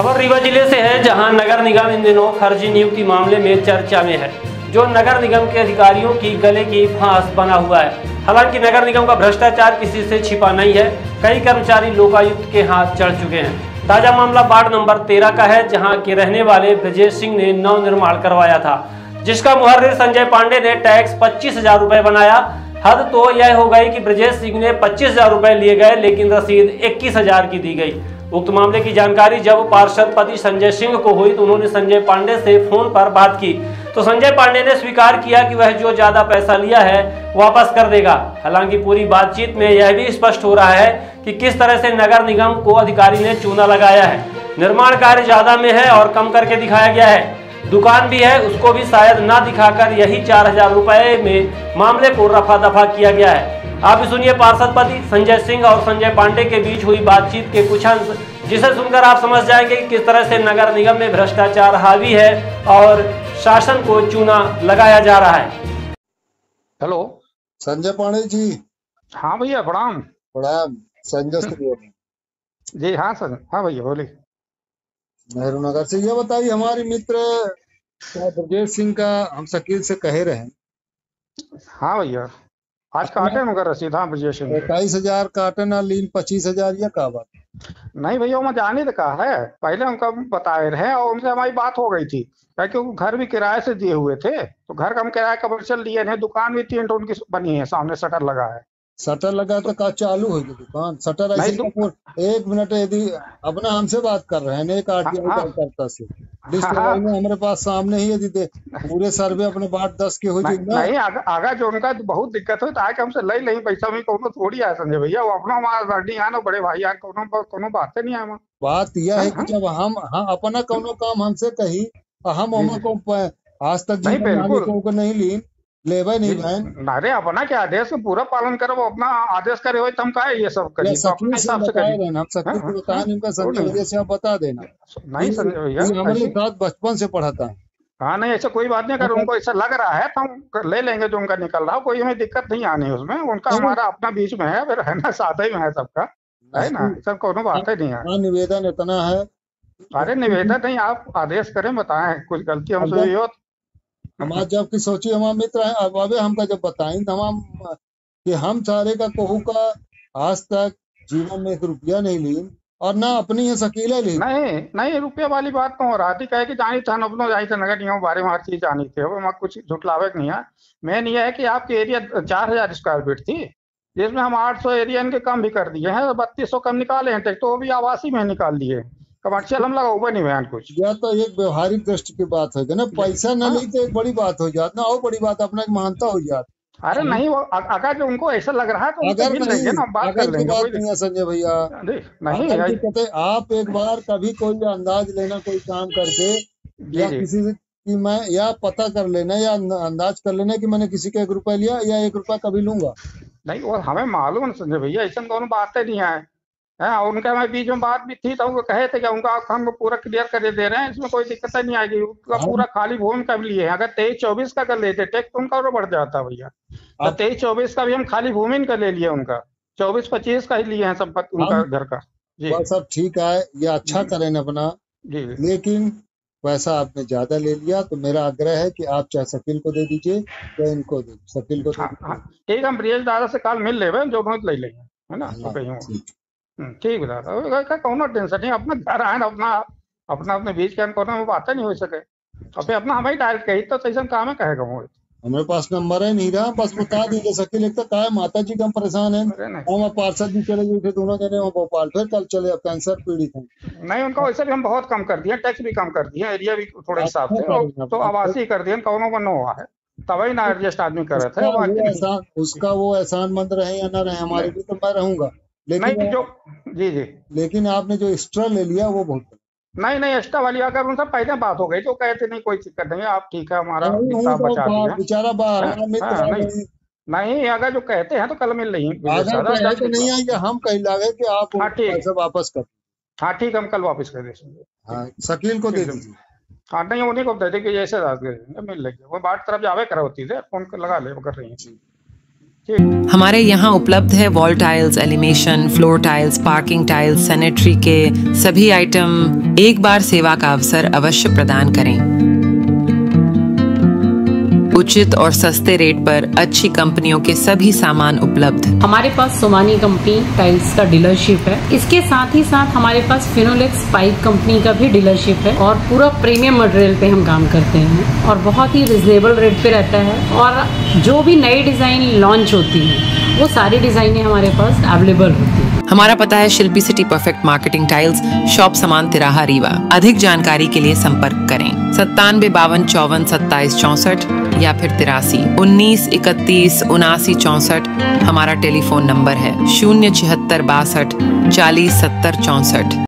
खबर रीवा ज़िले से है, जहाँ नगर निगम इन दिनों फर्जी नियुक्ति मामले में चर्चा में है, जो नगर निगम के अधिकारियों की गले की फांस बना हुआ है। हालाँकि नगर निगम का भ्रष्टाचार किसी से छिपा नहीं है, कई कर्मचारी लोकायुक्त के हाथ चढ़ चुके हैं। ताज़ा मामला वार्ड नंबर तेरह का है, जहाँ के रहने वाले ब्रजेश सिंह ने नव निर्माण करवाया था, जिसका मुहर्रिर संजय पांडे ने टैक्स पच्चीस हज़ार रूपए बनाया। हद तो यह हो गई कि ब्रजेश सिंह ने पच्चीस हज़ार रूपए लिए गए, लेकिन रसीद इक्कीस हज़ार की दी गई। उक्त मामले की जानकारी जब पार्षद पति संजय सिंह को हुई तो उन्होंने संजय पांडे से फ़ोन पर बात की। तो संजय पांडे ने स्वीकार किया कि वह जो ज़्यादा पैसा लिया है, वापस कर देगा। हालाँकि पूरी बातचीत में यह भी स्पष्ट हो रहा है कि किस तरह से नगर निगम को अधिकारी ने चूना लगाया है। निर्माण कार्य ज़्यादा में है और कम करके दिखाया गया है। दुकान भी है, उसको भी शायद ना दिखाकर यही चार हज़ार रुपए में मामले को रफा दफ़ा किया गया है। आप भी सुनिए पार्षद पति संजय सिंह और संजय पांडे के बीच हुई बातचीत के कुछ अंश जिसे सुनकर आप समझ जाएँगे कि किस तरह से नगर निगम में भ्रष्टाचार हावी है और शासन को चूना लगाया जा रहा है। हेलो। संजय पांडे जी। हाँ भैया प्रणाम। प्रणाम। संजय बोल हैं, जी हाँ सर। हाँ भैया बोलिए। नेहरू नगर से ये बताइए हमारे मित्र ब्रजेश सिंह का हम शकील से कहे रहे हाँ भैया। आज काटे उनका रसीद हाँ ब्रजेश इक्कीस हज़ार काटन और लीन पच्चीस हज़ार या का बात नहीं भैया वो मैं जाने कहा है। पहले उनका बताए रहे और उनसे हमारी बात हो गई थी। क्योंकि वो घर भी किराए से दिए हुए थे तो घर का हम किराया कमर्शियल लिए नहीं दुकान भी तीन टोन की बनी है सामने शटर लगा है। शटर लगा तो का चालू होगी दुकान? शटर ऐसे तो- तो एक मिनट यदि अपना हमसे बात कर रहे हैं एक आरटीआई हाँ, हाँ। से। हाँ, हमारे पास सामने ही यदि पूरे सर्वे अपने बाट दस के हो नहीं ना नहीं, आगा, आगा जो उनका तो बहुत दिक्कत हो तो आके हमसे ले नहीं पैसा भी कोनो थोड़ी आया संजय भैया वो अपना हमारा आ ना बड़े भाई यार कोनो कोनो बात नहीं है बात यह है हाँ, कि जब हम हाँ अपना कोनो काम हमसे कही हम हम को आज तक नहीं, बिल्कुल। नहीं ली लेवे नहीं बहन अरे अपना क्या आदेश? पूरा पालन करो वो अपना आदेश करे हुए तुम का ये सब करिए तो अपने हिसाब से करिए। हम शकील हाँ, हाँ, हाँ, संजय। से बता देना। नहीं संजय हमारे साथ बचपन से पढ़ाता है हाँ नहीं ऐसा कोई बात नहीं अगर उनको ऐसा लग रहा है तो हम ले लेंगे जो उनका निकल रहा है कोई हमें दिक्कत नहीं आनी उसमें। उनका हमारा अपना बीच में है फिर रहना साथ ही में है सबका। है ना सब कोनो बात ही नहीं है। हाँ निवेदन इतना है। अरे निवेदन नहीं आप आदेश करें बताएँ कुछ गलती हमसे हुई हो हम आज जब की सोची हमारे मित्र है, अब अबे हमका जब बताई तो हम, कि हम सारे का कहू का आज तक जीवन में एक रुपया नहीं ली और ना अपनी ये शकीले ली। नहीं नहीं, रुपये वाली बात तो हो रहा थी कहे कि जानी था, अपनो जानी था, नगर निगम बारे में हर चीज़ जानी थी, अब मैं कुछ झुटलावे नहीं है। मेन ये है कि आपकी एरिया चार हज़ार स्क्वायर फीट थी, जिसमें हम आठ सौ एरिया इनके कम भी कर दिए हैं, बत्तीस सौ कम निकाले हैं तो वो भी आवासी में निकाल दिए। कमर्शियल हम लगा हुआ नहीं बयान कुछ। या तो एक व्यवहारिक दृष्टि की बात हो ना पैसा न ली तो एक बड़ी बात हो जाती ना और बड़ी बात अपना एक महानता हो जात। अरे नहीं वो अगर जो उनको ऐसा लग रहा है तो अगर मिल नहीं लेंगे ना बात कर लेंगे बात नहीं है संजय भैया। नहीं। है कहते आप एक बार कभी कोई अंदाज लेना कोई काम करके या किसी से कि मैं या पता कर लेना या अंदाज कर लेना कि मैंने किसी का एक रुपया लिया या एक रुपया कभी लूँगा। नहीं वो हमें मालूम है संजय भैया ऐसा दोनों बातें नहीं है। है उनका मैं बीच में बात भी थी तो उनको कहे थे कि उनका हम पूरा क्लियर कर दे रहे हैं इसमें कोई दिक्कत नहीं आएगी। उसका हाँ। पूरा खाली भूमि का भी लिए हैं। अगर तेईस चौबीस का कर लेते टैक्स तो उनका और बढ़ जाता भैया। तो तेईस चौबीस का भी हम खाली भूमि का ले लिए उनका। चौबीस पच्चीस का ही लिए हैं संपत्ति उनका घर का। जी। सब ठीक है ये अच्छा करें अपना। जी। लेकिन पैसा आपने ज़्यादा ले लिया तो मेरा आग्रह है कि आप चाहे शकील को दे दीजिए या इनको दे शकील को हाँ हाँ। ठीक है हम ब्रिजेश दादा से कल मिल ले जो उन्होंने ले लेंगे है ना? तो ठीक। हम्म, ठीक है का कौनो टेंशन? नहीं अपना घर आए अपना अपना अपने बीच के कोनो में बातें नहीं हो सके। फिर अपना हमें डायरेक्ट कही तो ऐसा काम है कहेगा वो? हमारे पास नंबर है नहीं रहा। बस बता दीजिए शकील एक तो क्या है? माता जी का हम परेशान है। हम पार्षद जी चले गए थे दोनों जने वहाँ भोपाल फिर कल चले अब कैंसर पीड़ित हैं। नहीं उनका वैसे भी हम बहुत कम कर दिए टैक्स भी कम कर दिए एरिया भी थोड़े हिसाब से। अच्छा तो आप- आवासी कर दिए कौनो बनो हुआ है। तभी ना एडजस्ट आदमी कर रहे थे उसका वो। एहसान मंद रहे या ना रहे हमारे लिए तो मैं रहूँगा। लेकिन जो जी जी। लेकिन आपने जो एक्स्ट्रा ले लिया वो बहुत नहीं नहीं एक्स्ट्रा वाली अगर उनसे पहले बात हो गई तो कहते नहीं कोई दिक्कत नहीं आप ठीक है हमारा नहीं, नहीं, हिसाब तो बचा दिया। बेचारा बाहर हाँ, मित्र हाँ, नहीं। अगर जो कहते हैं तो कल मिल रही कहे तो नहीं आएँगे हम कहीं लागे कि आप हाँ, ठीक। वापस कर हाँ ठीक है हम कल वापस कर देंगे। हाँ शकील को दे। दीजिए। हाँ नहीं उन्हीं को दे देंगे जैसे मिल लेंगे वो बाट तरफ़ जावे करा होती है फ़ोन लगा ले कर रही है। हमारे यहाँ उपलब्ध है wall tiles elevation floor tiles parking tiles sanitary के सभी आइटम एक बार सेवा का अवसर अवश्य प्रदान करें। उचित और सस्ते रेट पर अच्छी कंपनियों के सभी सामान उपलब्ध। हमारे पास सोमानी कंपनी टाइल्स का डीलरशिप है। इसके साथ ही साथ हमारे पास फिनोलेक्स पाइप कंपनी का भी डीलरशिप है और पूरा प्रीमियम मटेरियल पे हम काम करते हैं और बहुत ही रिजनेबल रेट पे रहता है और जो भी नई डिज़ाइन लॉन्च होती है, वो सारी डिजाइने हमारे पास अवेलेबल होती है। हमारा पता है Shilpi city perfect marketing tiles, shop समान तिराहा रीवा। अधिक जानकारी के लिए संपर्क करें। सत्तानवे बावन चौवन सत्ताईस चौसठ या फिर तिरासी उन्नीस इकतीस उनासी चौसठ। हमारा टेलीफोन नंबर है शून्य छिहत्तर बासठ चालीस सत्तर चौसठ।